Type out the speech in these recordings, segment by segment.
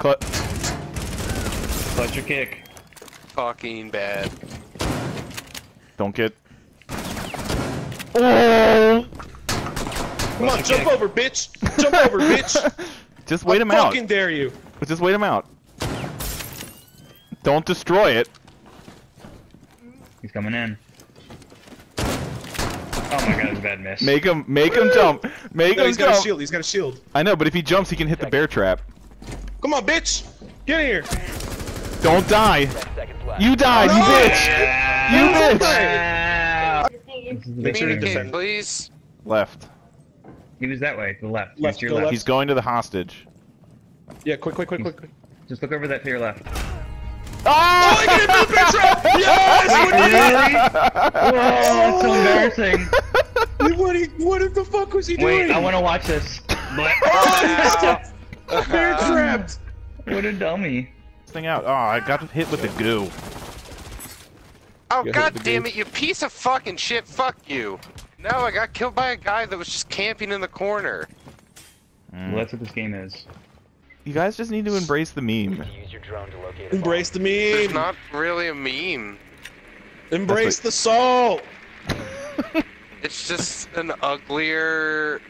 Cl Clutch your kick. Fucking bad. don't get. Oh! Come on, jump over, bitch! Jump over, bitch! Just wait I him out. fucking dare you! Just wait him out. Don't destroy it. He's coming in. Oh my god, it's a bad miss. Make him, make him jump. Make No, him he's got a shield. He's got a shield. I know, but if he jumps, he can hit the bear trap. Come on, bitch! Get in here! Don't die. You died, you bitch. You bitch. Wow. This is the big Communicate, thing. please. Left. He was that way, to the left. Left, was to your left. left. He's going to the hostage. Yeah, quick, quick, quick, quick, quick. Just look over that to your left. Ah! Oh, I get a bear trap! Yes! Oh, that's so embarrassing. What, what, he, what the fuck was he doing? Wait, I want to watch this. Oh, bear trapped! what a dummy. This thing out. Oh, I got hit with the goo. Oh You god damn dude. it, you piece of fucking shit, fuck you. No, I got killed by a guy that was just camping in the corner. Mm. Well, that's what this game is. You guys just need to embrace the meme. Use your drone to locate. Embrace the There's meme! not really a meme. Embrace the soul! It's just an uglier,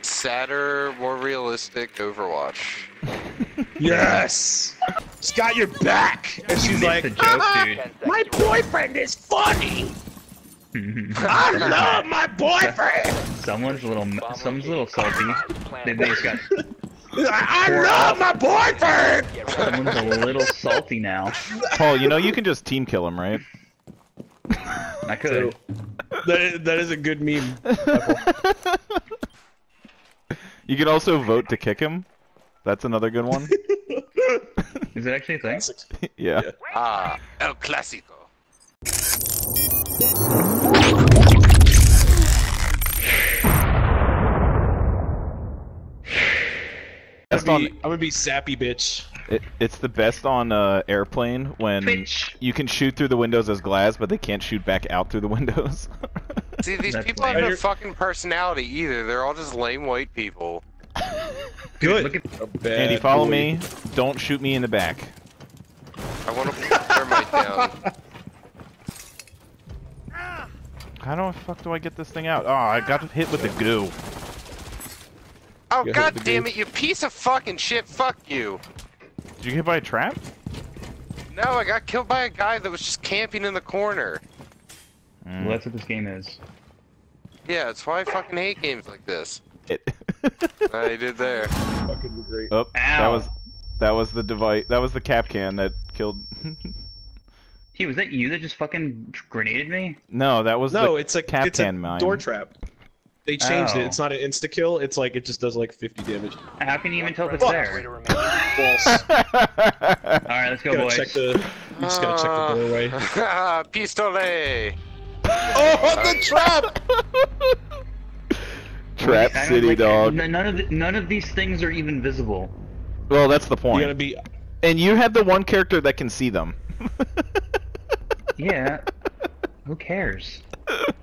sadder, more realistic Overwatch. Yes! She's got your back! And she's like, joke, Ten seconds My boyfriend is funny! I love my boyfriend! someone's a little, someone's a little salty. They, they just got, I, I love my boyfriend! Someone's a little salty now. Paul, you know you can just team kill him, right? I could. That is, that is a good meme. You can also vote to kick him. That's another good one. Is it actually a thing? yeah. Yeah. Ah, El Clásico. I'm Best gonna, on, be, I'm gonna be sappy bitch. it, it's the best on uh, airplane when Twitch. you can shoot through the windows as glass, but they can't shoot back out through the windows. See, these That's people have lame. no fucking personality either. They're all just lame white people. Good. Look at A Andy, follow boy. me. Don't shoot me in the back. I want to put the thermite down. How the fuck do I get this thing out? Oh, I got hit with the goo. Oh You god damn dude. it, you piece of fucking shit, fuck you. Did you get hit by a trap? No, I got killed by a guy that was just camping in the corner. Mm, Well, that's what this game is. Yeah, that's why I fucking hate games like this. It- I did there. Fucking great. oh, that was that was the device. That was the Kapkan that killed. Hey, was that you that just fucking grenaded me? no, that was No, the it's a cap it's a can mine. door trap. They changed Oh. it. It's not an insta kill. It's like it just does like 50 damage. How can you even tell if it's Fuck. There? False. Alright, let's go, gotta boys. check the. You just gotta check the doorway. Ah, Pistole! Oh, the trap! Trap I don't City, like- dog. None of the, none of these things are even visible. Well, that's the You point. gotta be. And you have the one character that can see them. Yeah. Who cares?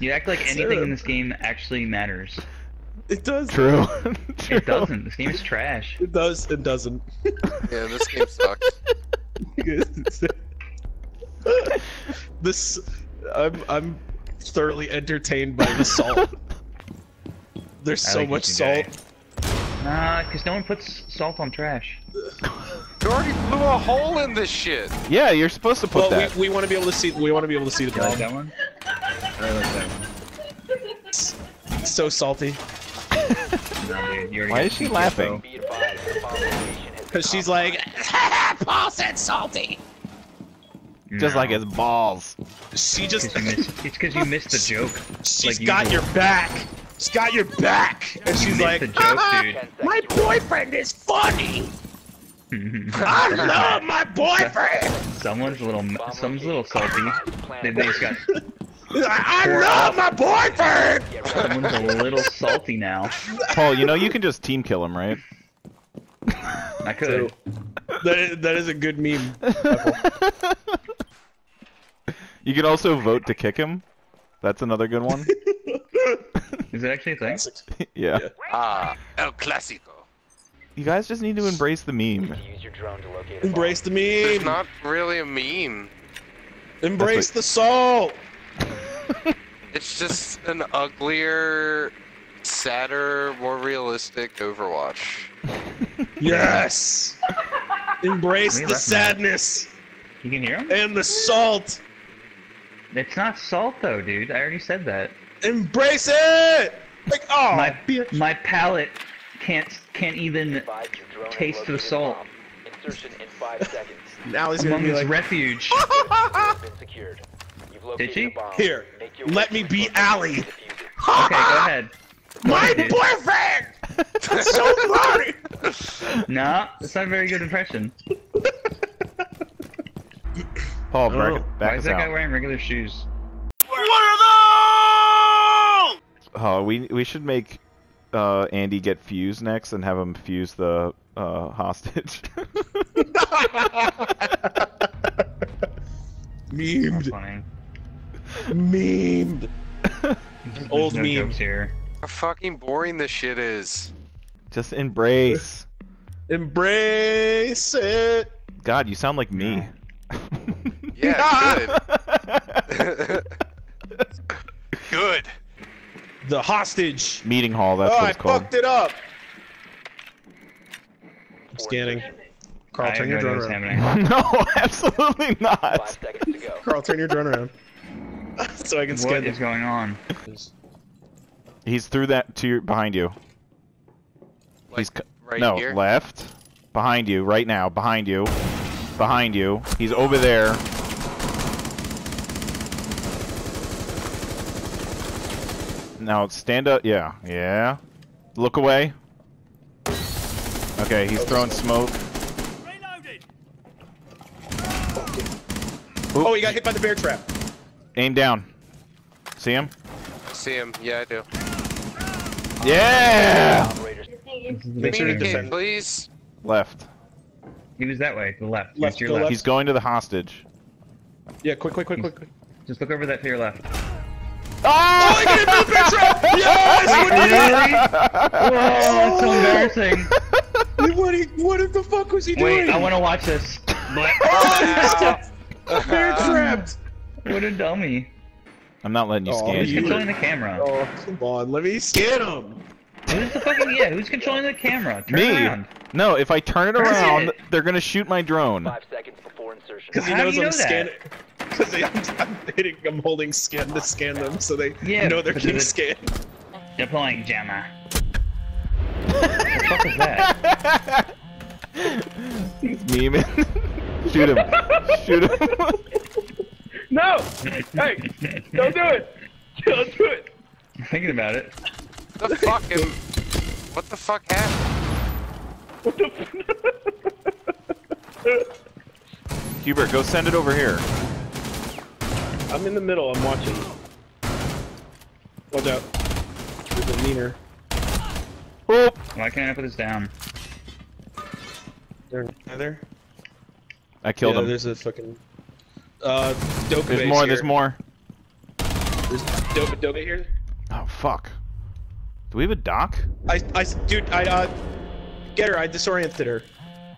You act like anything Sarah. in this game actually matters. It does. True. True. It doesn't. This game is trash. It does. It doesn't. Yeah, this game sucks. this. I'm. I'm thoroughly entertained by the salt. There's I so like much salt. guy. Nah, because no one puts salt on trash. You already blew a hole in this shit! Yeah, you're supposed to put Well, that. we, we want to be able to see. We want to be able to see the You like that one? I like that one. It's so salty. No, dude, you already Why is she laughing? Be advised, the bomb location has Because she's like, Paul said salty. Just No. like his balls. She just. 'Cause you missed- It's because you missed the joke. She's like got usual. your back. She's got your back. And You she's like, joke, uh-huh. dude. 10 seconds my boyfriend is funny. I love my boyfriend. someone's a little, someone's a little salty. They, they just got, I, I love my boyfriend. Someone's a little salty now. Paul, you know you can just team kill him, right? I could. That is, that is a good meme. You can also vote to kick him. That's another good one. Is it actually a thing? yeah. Yeah. Ah, El Clásico. You guys just need to embrace the meme. Use your drone to locate a bomb. Embrace the There's meme. not really a meme. Embrace the salt. It's just an uglier, sadder, more realistic Overwatch. Yes. Embrace the sadness You can hear him? and the salt. It's not salt though, dude. I already said that. Embrace it. Like oh, my bitch. my palate can't can't even Advise your drone has taste the salt. bomb. Insertion in five seconds. Now he's gonna among be this like, refuge. has been secured. You've located she? Here, let me be its location Allie. and defuse it. Okay, go ahead. my dude. boyfriend. That's so funny. No, that's not a very good impression. Paul, back, Oh. Why back is us that guy wearing regular shoes? What are those? Oh, we we should make uh, Andy get fused next and have him fuse the uh, hostage. Memed. Funny. Memed. There's Old no meme. jokes here. How fucking boring this shit is. just embrace. Embrace it. God, you sound like me. Yeah, good. good. The hostage. Meeting hall. That's oh, what I called. fucked it up. I'm scanning. Carl, I turn your drone around. no, absolutely Five not. seconds to go. Carl, turn your drone around. so I can What scan is this. going on? He's through that to your behind you. Like, He's right no here. left, behind you, right now, behind you, behind you. He's over there. Now stand up. Yeah, yeah. Look away. Okay, he's throwing smoke. Oh, he got hit by the bear trap. Aim down. See him? See him. Yeah, I do. Yeah. Operators This is the Make sure to defend. please. Left. He was that way, to the left. Left, to your go left. left. He's going to the hostage. Yeah, quick, quick, quick, quick. quick. Just look over that to your left. Oh! he got hit by the bear trap! Yes! Whoa, that's so embarrassing. What, what, he, what the fuck was he doing? Wait, I want to watch this. Oh, bear trapped. what a dummy. I'm not letting you Oh, scan. Who's you- controlling the camera? Oh, come on, let me scan him. Who's the fucking yeah? Who's controlling the camera? Turn Me. around. No, if I turn it around, they're gonna shoot my drone. five seconds before insertion. Because he How do knows you I'm know that? scanning. Because I'm, I'm hitting, I'm holding scan to scan them, so they Yeah, know they're because getting scanned. Deploying jammer. what the fuck is that? Meme. Shoot him. Shoot him. No! Hey! Don't do it! Don't do it! I'm thinking about it. The fucking. What the fuck happened? What the Hubert, go send it over here. I'm in the middle, I'm watching. Watch out. There's a meaner. Oh! Why can't I put this down? There, there. I killed yeah, him. There's a fucking. Uh, Doka There's base more, here. there's more. There's Doka, Doka here. Oh, fuck. Do we have a dock? I, I, dude, I, uh, get her. I disoriented her.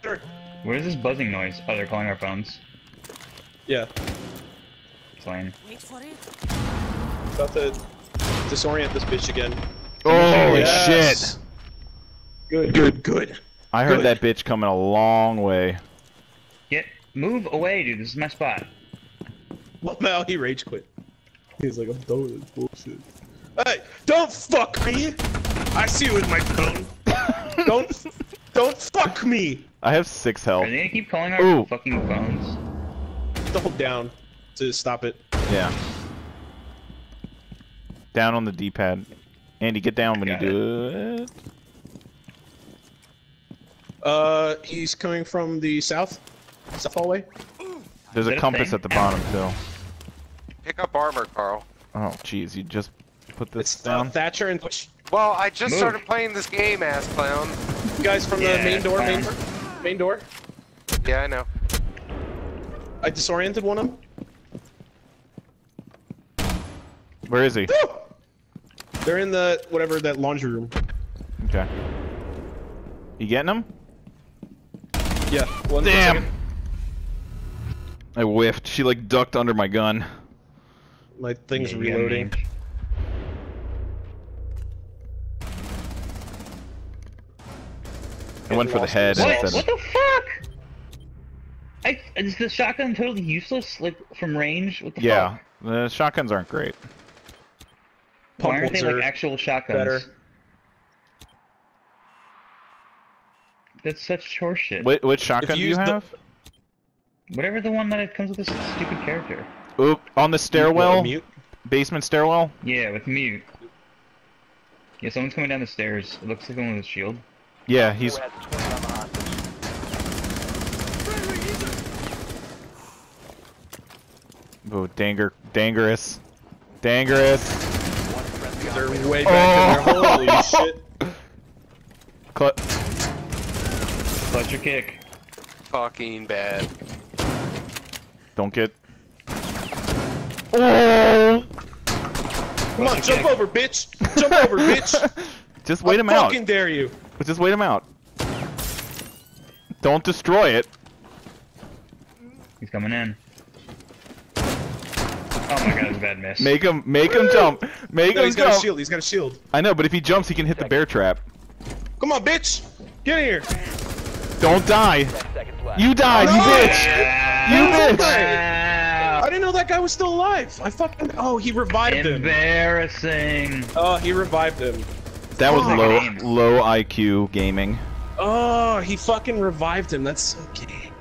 Get her. What is this buzzing noise? Oh, they're calling our phones. Yeah, It's lame. about to disorient this bitch again. Oh, Yes. shit. Good, good, good. I heard Good. that bitch coming a long way. Get move away, dude. This is my spot. Well, now he rage quit. He's like, I'm done with this bullshit. Hey, don't fuck me! I see you with my phone. don't, don't fuck me! I have six health. Are they gonna keep calling our Ooh. fucking phones? Hold down to stop it. Yeah. Down on the D-pad. Andy, get down when Got you do it. Uh, he's coming from the south, south hallway. There's a that a compass thing? at the bottom, too. Pick up armor, Carl. Oh, jeez, you just put this It's uh, down? Thatcher and Push. Well, I just Move. started playing this game, ass clown. You guys from Yeah, the main door, main door, main door. Yeah, I know. I disoriented one of them. Where is he? They're in the whatever that laundry room. Okay. You getting him? Yeah. One Damn. second. I whiffed. She like ducked under my gun. My thing's Yeah, you got reloading. I went for the head What? instead. What the fuck? I is the shotgun totally useless, like from range? What the Yeah, fuck? the shotguns aren't great. Why aren't Pump they like are actual shotguns? better. That's such horseshit. Wh- which shotgun do you use the- have? Whatever the one that comes with this stupid character. Oop, on the stairwell, Mute. basement stairwell. Yeah, with mute. Yeah, someone's coming down the stairs. It looks like the one with a shield. Yeah, he's. Four has 20 on the hostage. Oh, danger, dangerous, dangerous. One friendly They're way back in there. Oh. Holy shit. Cl- Clutch your kick. Fucking bad. don't get. Oh! Come on, jump over, bitch. Jump over, bitch. Just wait I him out. fucking dare you. Just wait him out. Don't destroy it. He's coming in. Oh my god, it's a bad miss. Make him, make him jump. Make No, him he's got a shield. He's got a shield. I know, but if he jumps, he can hit the bear trap. Come on, bitch. Get in here. Don't die. 10 seconds left. You died, you No! bitch. You bitch. Wow. I didn't know that guy was still alive. I fucking. Oh, he revived him. Embarrassing. Oh, he revived him. That was Oh. low, Games. low IQ gaming. Oh, he fucking revived him. That's so gay.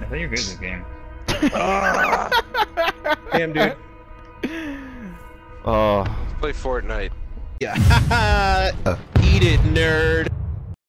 I thought you were good at this game. Ah. Damn, dude. Oh. Play Fortnite. Yeah. Eat it, nerd.